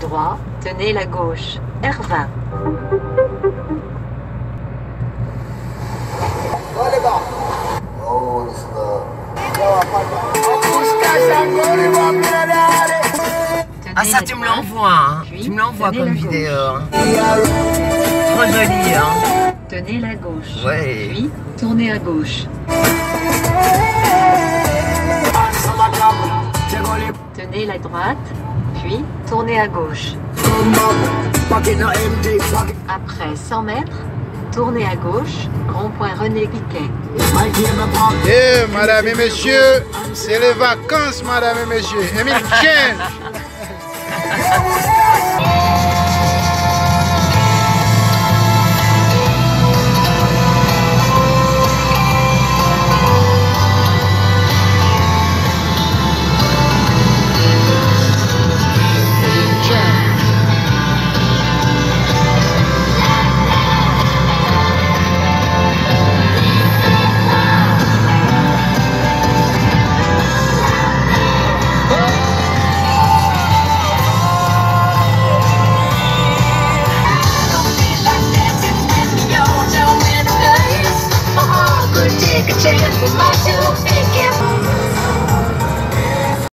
droit, tenez la gauche. R20. Ah ça tu me l'envoies, hein. tu me l'envoies comme vidéo. Hein. Trop joli, hein. Tenez la gauche. Ouais. Puis, tournez à gauche. Tenez la droite, puis tournez à gauche. Après 100 mètres, tournez à gauche, rond-point René Piquet. Eh, madame et messieurs, c'est les vacances, madame et messieurs. Emile would take a chance with my two-faced